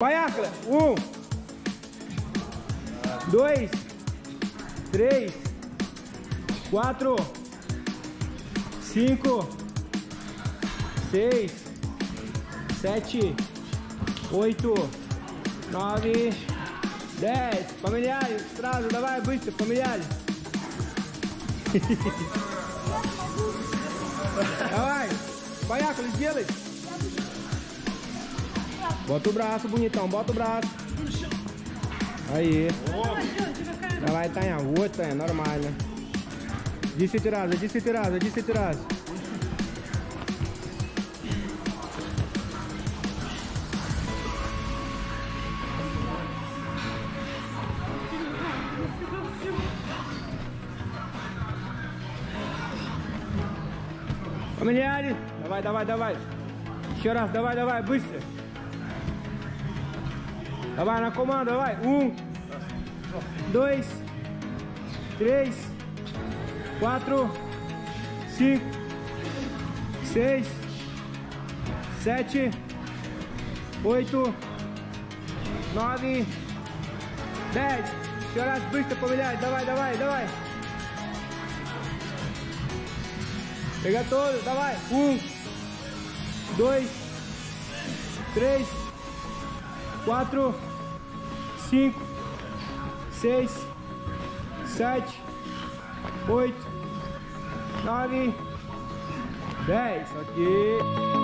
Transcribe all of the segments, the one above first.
Vai, Acla. Um. Dois. Três. Quatro. Cinco. Seis. Sete. Oito. Nove. Dez. Familiares, trazo, давай, быстро, familiares. Давай. Vai, Acla, сделай. Bota o braço, bonitão, bota o braço. Aí. Ela vai estar em outra, é normal, né? Disse tirada, disse tirada, disse tirada. Familiares, давай, давай, давай. Еще раз, давай, давай, быстро. Vai na comanda, vai. Um, dois, três, quatro, cinco, seis, sete, oito, nove, dez. Senhoras as bristas, é familiar. Dá vai, dá vai, dá vai. Pega todos, dá vai. Um, dois, três, quatro, cinco, seis, sete, oito, nove, dez. Ok.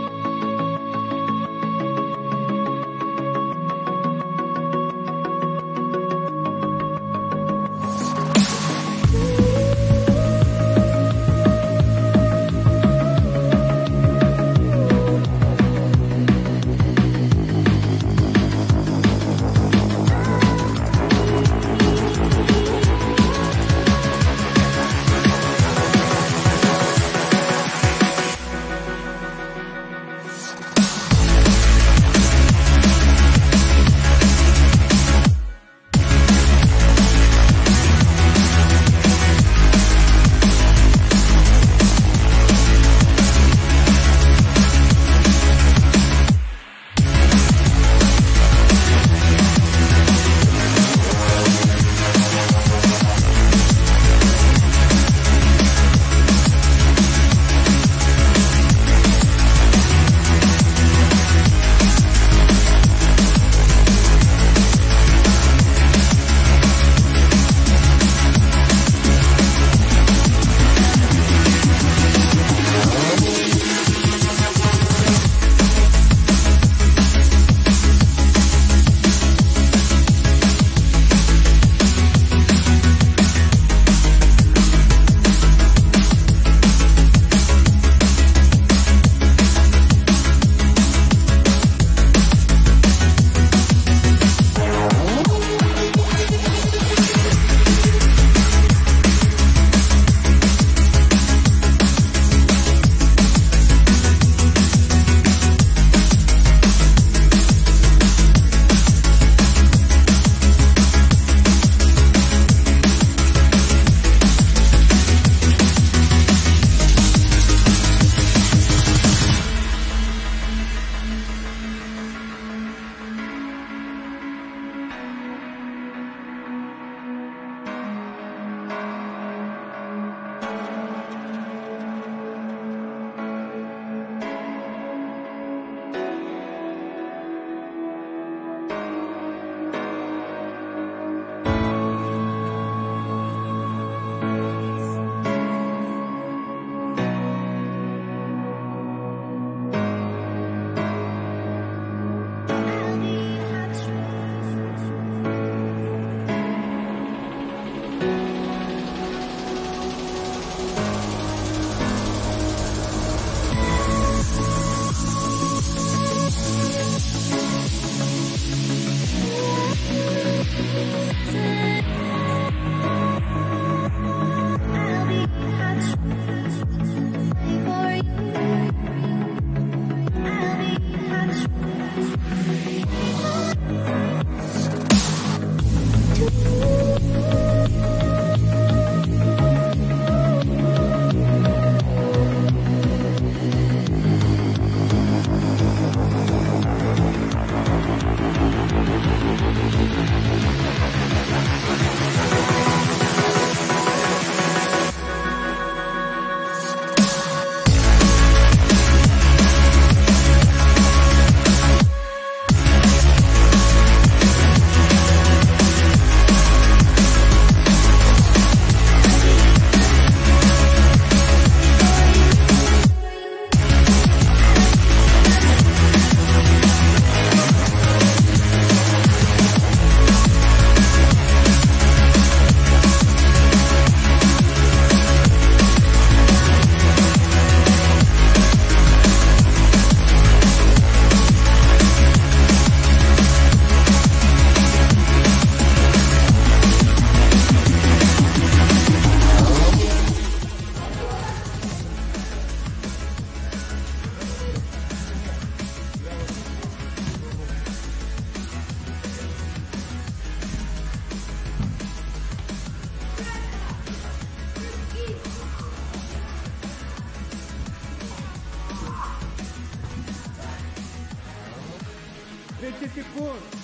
Esse cu.